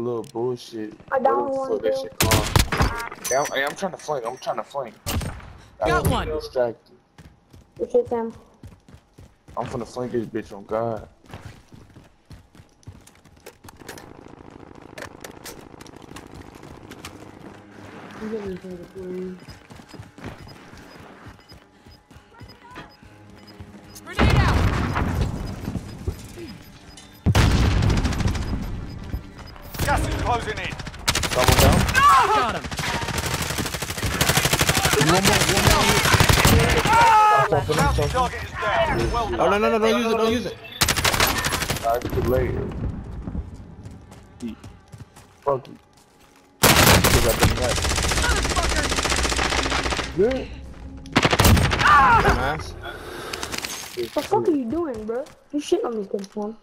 little bullshit. I down Whatever the one, fuck that too. shit called. Hey, I'm, hey, I'm trying to flank. I'm trying to flank. I Got don't one. get Distracted. Good shit, Sam. I'm finna flank this bitch on God. Grenade out! Gas is closing in. Someone down? Got him! Bounty ah! target is down. Oh, well Oh no no no! Don't use it! Don't use it! Nah, it's too late. He- Fuck you. Cause I done that. Good. Dumbass. What the fuck are you doing, bro? You shitting on this good form.